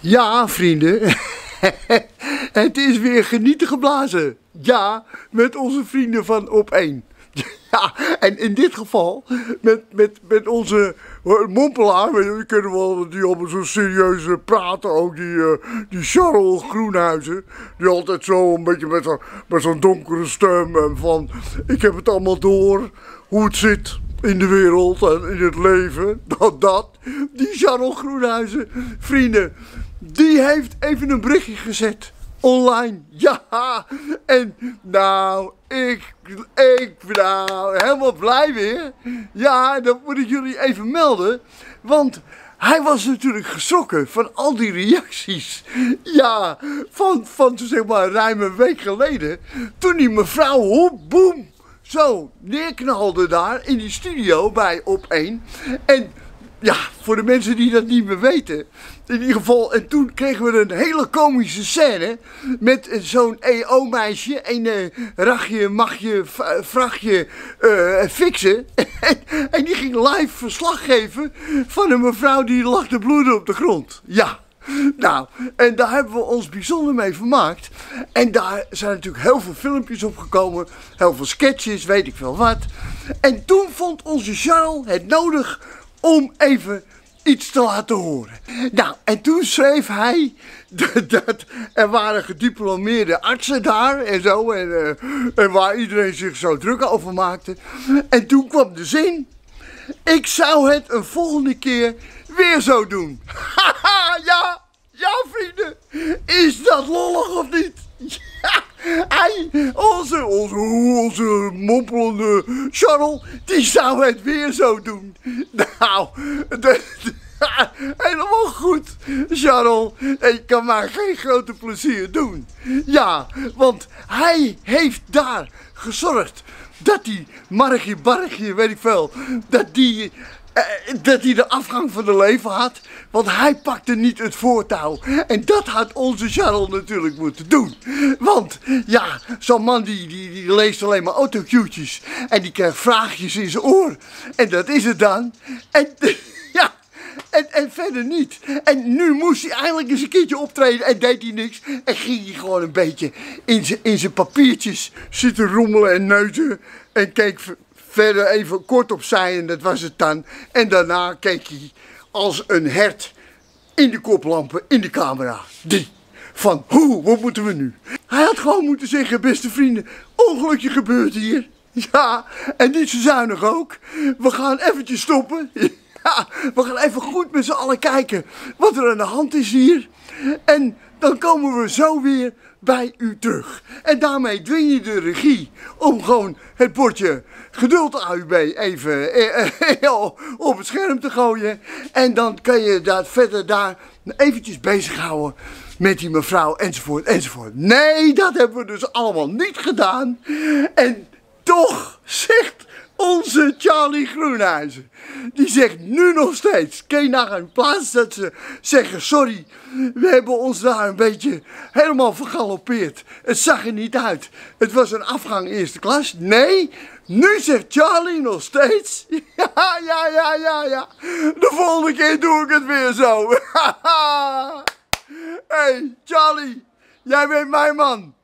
Ja, vrienden. het is weer genieten geblazen. Ja, met onze vrienden van Op 1. Ja, en in dit geval met, met, met onze mompelaar. We kunnen wel die allemaal zo serieus praten ook. Die, uh, die Charles Groenhuizen. Die altijd zo een beetje met met zo'n donkere stem. Van, ik heb het allemaal door. Hoe het zit in de wereld en in het leven. Dat, dat. Die Charles Groenhuizen. Vrienden, die heeft even een berichtje gezet. Online, ja. En nou, ik, ik, nou, helemaal blij weer. Ja, dat moet ik jullie even melden. Want hij was natuurlijk geschrokken van al die reacties. Ja, van, van zeg maar ruim een week geleden. Toen die mevrouw, hoep, boem, zo neerknalde daar in die studio bij Op 1. En ja, voor de mensen die dat niet meer weten. In ieder geval, en toen kregen we een hele komische scène. Met zo'n EO-meisje. Een uh, ragje, magje, vrachtje uh, fixen. en die ging live verslag geven van een mevrouw die lag te bloeden op de grond. Ja. Nou, en daar hebben we ons bijzonder mee vermaakt. En daar zijn natuurlijk heel veel filmpjes op gekomen. Heel veel sketches, weet ik veel wat. En toen vond onze Charles het nodig om even iets te laten horen. Nou, en toen schreef hij dat, er waren gediplomeerde artsen daar en zo. En, uh, en waar iedereen zich zo druk over maakte. En toen kwam de zin. Ik zou het een volgende keer weer zo doen. Haha, ja, ja vrienden. Is dat lollig of niet? Hij, onze, onze, onze mompelende Charles, die zou het weer zo doen. Nou, helemaal goed, Charles. Ik kan maar geen grote plezier doen. Ja, want hij heeft daar gezorgd dat die Margie Bargje, weet ik veel, dat die dat hij de afgang van de leven had. Want hij pakte niet het voortouw. En dat had onze Charles natuurlijk moeten doen. Want ja, zo'n man die, die, die leest alleen maar autocuetjes. En die krijgt vraagjes in zijn oor. En dat is het dan. En ja, en, en verder niet. En nu moest hij eindelijk eens een keertje optreden en deed hij niks. En ging hij gewoon een beetje in zijn, in zijn papiertjes zitten rommelen en neuzen. En keek verder even kort opzij en dat was het dan. En daarna keek hij als een hert in de koplampen in de camera. Die. Van, hoe, wat moeten we nu? Hij had gewoon moeten zeggen, beste vrienden, ongelukje gebeurt hier. Ja, en niet zo zuinig ook. We gaan eventjes stoppen. Ja, we gaan even goed met z'n allen kijken wat er aan de hand is hier. En dan komen we zo weer bij u terug. En daarmee dwing je de regie om gewoon het bordje geduld AUB even eh, eh, op het scherm te gooien. En dan kan je daar verder daar eventjes bezighouden met die mevrouw enzovoort enzovoort. Nee, dat hebben we dus allemaal niet gedaan. En toch zegt onze Charlie Groenhuizen. Die zegt nu nog steeds, Kijk naar in plaats dat ze zeggen, sorry, we hebben ons daar een beetje helemaal vergalopeerd. Het zag er niet uit. Het was een afgang eerste klas. Nee, nu zegt Charlie nog steeds, ja, ja, ja, ja, ja. De volgende keer doe ik het weer zo. hey, Charlie, jij bent mijn man.